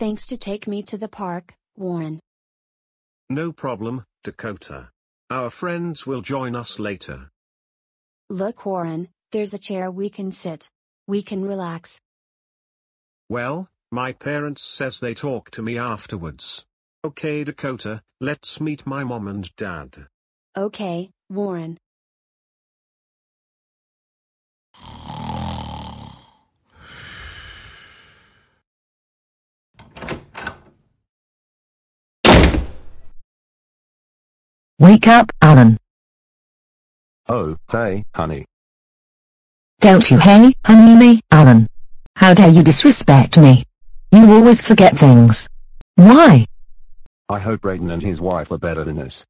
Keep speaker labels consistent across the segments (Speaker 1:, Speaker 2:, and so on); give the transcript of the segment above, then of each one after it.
Speaker 1: Thanks to take me to the park, Warren.
Speaker 2: No problem, Dakota. Our friends will join us later.
Speaker 1: Look, Warren, there's a chair we can sit. We can relax.
Speaker 2: Well, my parents says they talk to me afterwards. Okay Dakota, let's meet my mom and dad.
Speaker 1: Okay, Warren.
Speaker 3: Wake up, Alan.
Speaker 4: Oh, hey, honey.
Speaker 3: Don't you hey, honey me, Alan. How dare you disrespect me? You always forget things. Why?
Speaker 4: I hope Brayden and his wife are better than this.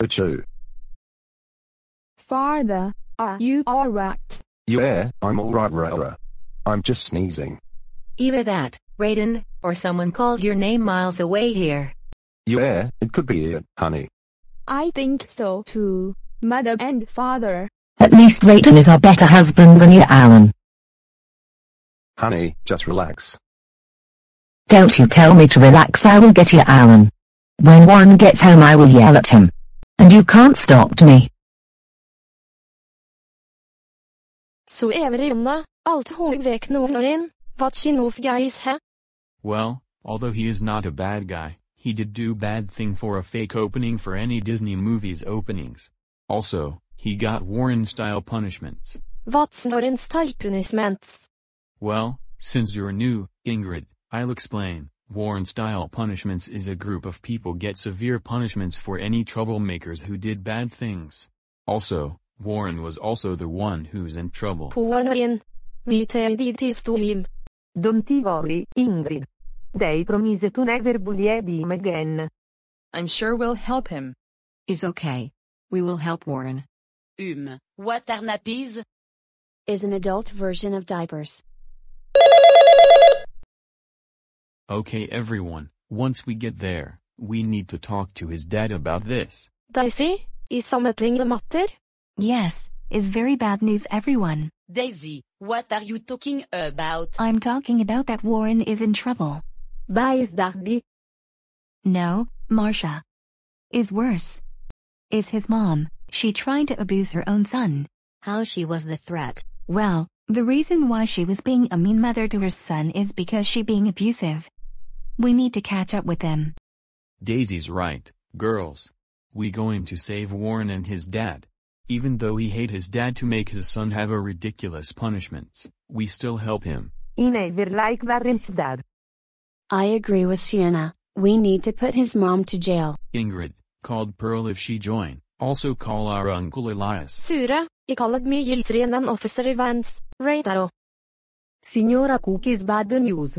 Speaker 4: Achoo.
Speaker 5: Father, are you alright?
Speaker 4: Yeah, I'm alright Rara. I'm just sneezing.
Speaker 6: Either that, Raiden, or someone called your name miles away here.
Speaker 4: Yeah, it could be it, honey.
Speaker 5: I think so too, mother and father.
Speaker 3: At least Rayton is a better husband than you, Alan.
Speaker 4: Honey, just relax.
Speaker 3: Don't you tell me to relax I will get you, Alan. When Warren gets home I will yell at him. And you can't stop me.
Speaker 7: Så everyone, allt hon vek någon, vad she know guys he?
Speaker 8: Well, although he is not a bad guy, he did do bad thing for a fake opening for any Disney movies openings. Also, he got Warren-style punishments.
Speaker 7: What's Norrens punishments?
Speaker 8: Well, since you're new, Ingrid, I'll explain. Warren-style punishments is a group of people get severe punishments for any troublemakers who did bad things. Also, Warren was also the one who's in trouble.
Speaker 7: På Norren. Vi tar vid till storm.
Speaker 9: Don't worry, Ingrid. They promise to never bully him again.
Speaker 10: I'm sure we'll help him.
Speaker 11: Is okay. We will help Warren.
Speaker 12: Um, what are nappies?
Speaker 1: Is an adult version of diapers.
Speaker 8: Okay everyone, once we get there, we need to talk to his dad about this.
Speaker 7: Daisy, is something the matter?
Speaker 13: Yes, is very bad news everyone.
Speaker 12: Daisy, what are you talking about?
Speaker 13: I'm talking about that Warren is in trouble.
Speaker 7: Bye is daddy.
Speaker 13: No, Marsha. Is worse. Is his mom, she tried to abuse her own son.
Speaker 6: How she was the threat.
Speaker 13: Well, the reason why she was being a mean mother to her son is because she being abusive. We need to catch up with them.
Speaker 8: Daisy's right, girls. We going to save Warren and his dad. Even though he hate his dad to make his son have a ridiculous punishments, we still help him.
Speaker 9: He never like Warren's dad.
Speaker 1: I agree with Sienna. We need to put his mom to jail.
Speaker 8: Ingrid, called Pearl if she join. Also call our uncle Elias.
Speaker 7: Sura, I called me gilfrien and officer Evans, right arrow.
Speaker 14: Signora Cookie's bad news.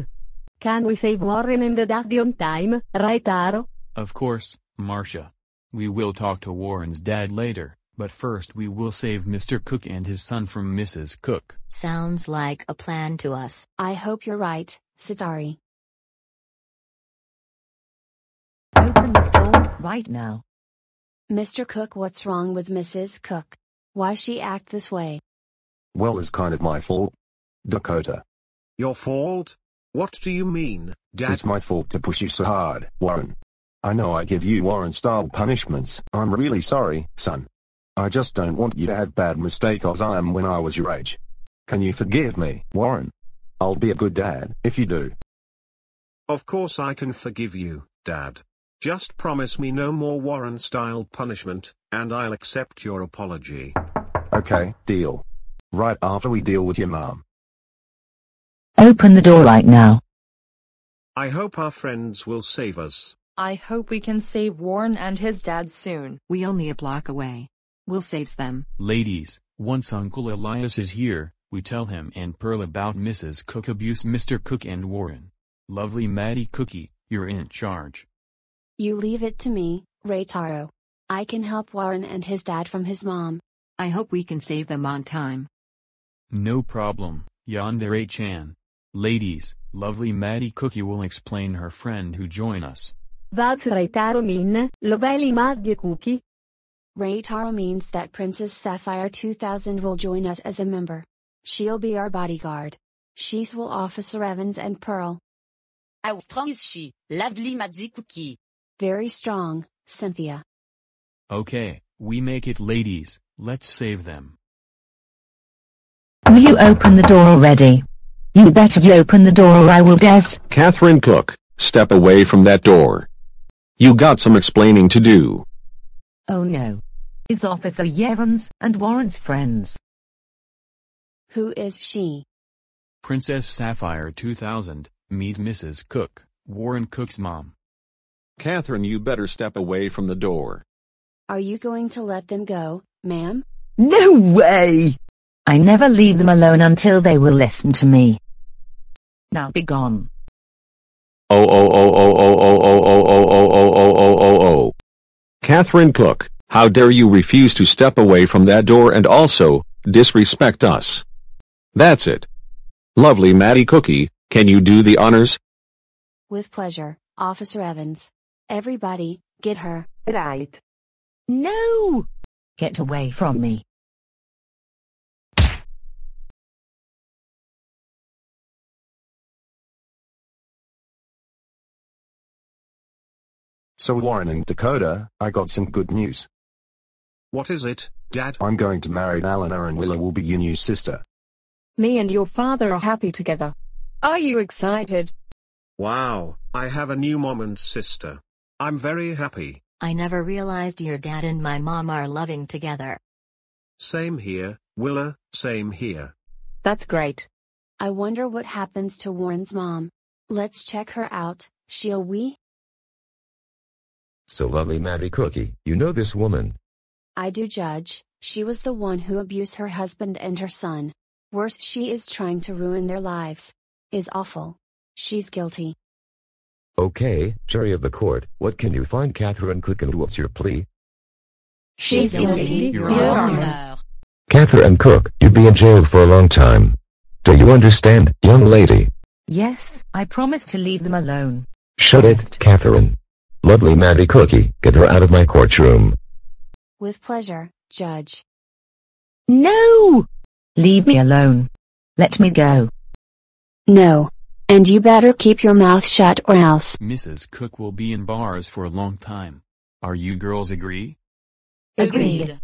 Speaker 14: Can we save Warren and the daddy on time, right Arrow?
Speaker 8: Of course, Marcia. We will talk to Warren's dad later, but first we will save Mr. Cook and his son from Mrs. Cook.
Speaker 6: Sounds like a plan to us.
Speaker 1: I hope you're right, Sitari.
Speaker 3: Open the store right now.
Speaker 1: Mr. Cook, what's wrong with Mrs. Cook? Why she act this way?
Speaker 4: Well, it's kind of my fault. Dakota.
Speaker 2: Your fault? What do you mean, Dad?
Speaker 4: It's my fault to push you so hard, Warren. I know I give you Warren-style punishments. I'm really sorry, son. I just don't want you to have bad mistakes as I am when I was your age. Can you forgive me, Warren? I'll be a good dad, if you do.
Speaker 2: Of course I can forgive you, Dad. Just promise me no more Warren-style punishment, and I'll accept your apology.
Speaker 4: Okay, deal. Right after we deal with your mom.
Speaker 3: Open the door right now.
Speaker 2: I hope our friends will save us.
Speaker 10: I hope we can save Warren and his dad soon.
Speaker 11: We only a block away. We'll save them.
Speaker 8: Ladies, once Uncle Elias is here, we tell him and Pearl about Mrs. Cook abuse Mr. Cook and Warren. Lovely Maddie Cookie, you're in charge.
Speaker 1: You leave it to me, Ray Taro. I can help Warren and his dad from his mom.
Speaker 11: I hope we can save them on time.
Speaker 8: No problem, Yandere Chan. Ladies, lovely Maddie Cookie will explain her friend who join us.
Speaker 14: That's right Taro mean, lovely Maddie Cookie.
Speaker 1: Ray Taro means that Princess Sapphire 2000 will join us as a member. She'll be our bodyguard. She's will Officer Evans and Pearl.
Speaker 12: How strong is she, lovely Maddie Cookie?
Speaker 1: Very strong, Cynthia.
Speaker 8: Okay, we make it ladies, let's save them.
Speaker 3: Will you open the door already? You better you open the door or I will des-
Speaker 15: Catherine Cook, step away from that door. You got some explaining to do.
Speaker 3: Oh no. Is Officer Yevons and Warren's friends.
Speaker 1: Who is she?
Speaker 8: Princess Sapphire 2000, meet Mrs. Cook, Warren Cook's mom.
Speaker 15: Catherine you better step away from the door.
Speaker 1: Are you going to let them go, ma'am?
Speaker 3: No way! I never leave them alone until they will listen to me. Now be gone.
Speaker 15: Oh oh oh oh oh oh oh oh oh oh oh oh oh oh oh. Catherine Cook, how dare you refuse to step away from that door and also, disrespect us. That's it. Lovely Maddie Cookie, can you do the honors?
Speaker 1: With pleasure, Officer Evans. Everybody, get her.
Speaker 9: Right.
Speaker 3: No! Get away from me.
Speaker 4: So Warren and Dakota, I got some good news.
Speaker 2: What is it, Dad?
Speaker 4: I'm going to marry Alana and Willa will be your new sister.
Speaker 5: Me and your father are happy together. Are you excited?
Speaker 2: Wow, I have a new mom and sister. I'm very happy.
Speaker 6: I never realized your dad and my mom are loving together.
Speaker 2: Same here, Willa, same here.
Speaker 5: That's great.
Speaker 1: I wonder what happens to Warren's mom. Let's check her out, shall we?
Speaker 16: So lovely Maddie Cookie, you know this woman.
Speaker 1: I do judge, she was the one who abused her husband and her son. Worse she is trying to ruin their lives. Is awful. She's guilty.
Speaker 16: Okay, jury of the court, what can you find Catherine Cook and what's your plea?
Speaker 1: She's guilty,
Speaker 12: Your Honor.
Speaker 16: Catherine Cook, you'd be in jail for a long time. Do you understand, young lady?
Speaker 3: Yes, I promise to leave them alone.
Speaker 16: Shut it, Catherine. Lovely Maddie Cookie, get her out of my courtroom.
Speaker 1: With pleasure, Judge.
Speaker 3: No! Leave me alone. Let me go.
Speaker 1: No. And you better keep your mouth shut or else.
Speaker 8: Mrs. Cook will be in bars for a long time. Are you girls agree?
Speaker 6: Agreed.